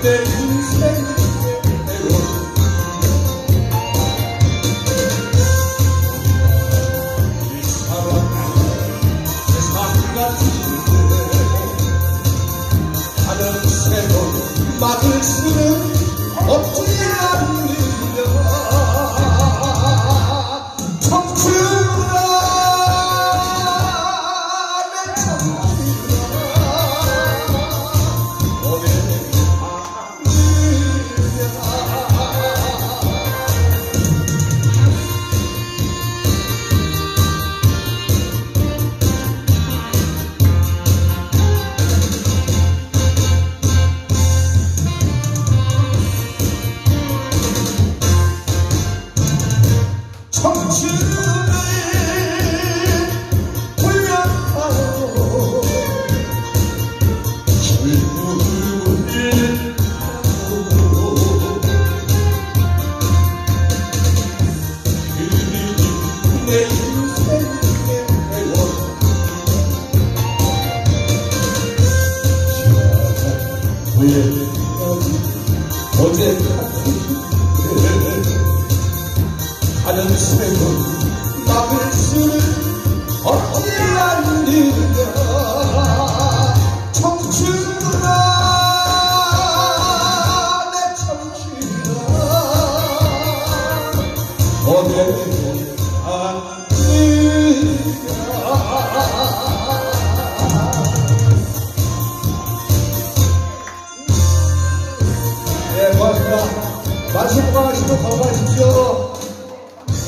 내 인생대로 이 사랑 세상 같은데 하늘 새로 막을 수는 없지 않아. 어제 새는 막을 수는 없지 않는가. 청춘아 내 청춘아 어디 안는가. 네, 고맙습니다. 말씀 보관하시고 건강